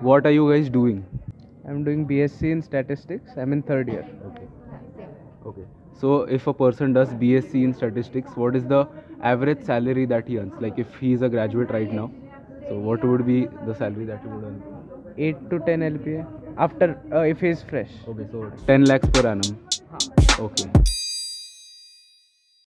what are you guys doing? I'm doing BSc in statistics. I'm in third year. Okay. Okay. So if a person does BSc in statistics, what is the average salary that he earns? Like if he is a graduate right now, so what would be the salary that he would earn? 8 to 10 LPA. After, uh, if is fresh. Okay, so 10 lakhs per annum. Okay.